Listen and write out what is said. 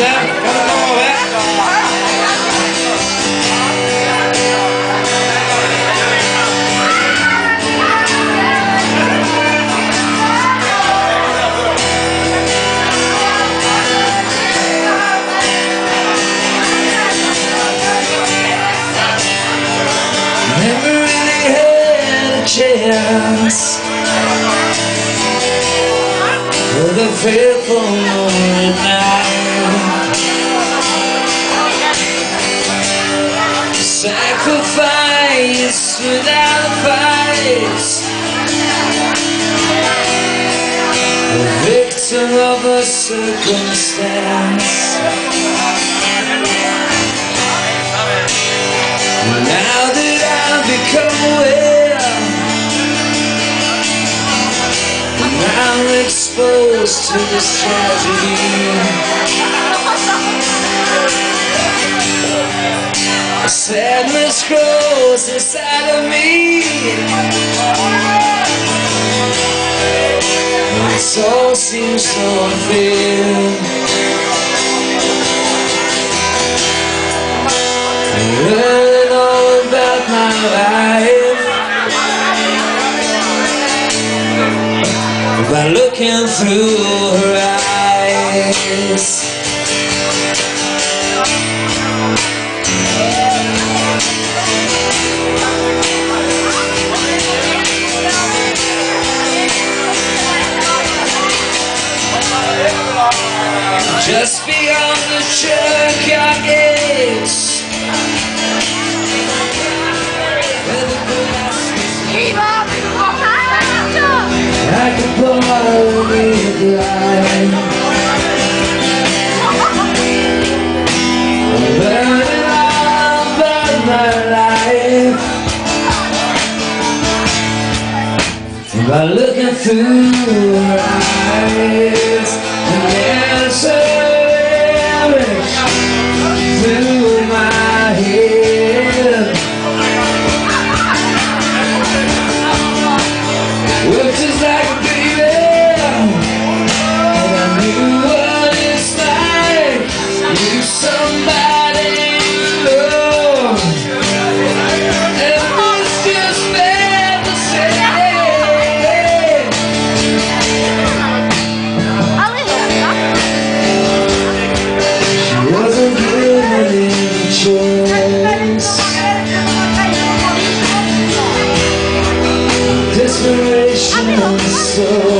Down. Chance For the faithful moment night Sacrifice without a price. The victim of a circumstance. Now exposed to this tragedy. Sadness grows inside of me. It all seems so unfair by looking through her eyes. Just beyond the churchyard gates By looking through her eyes so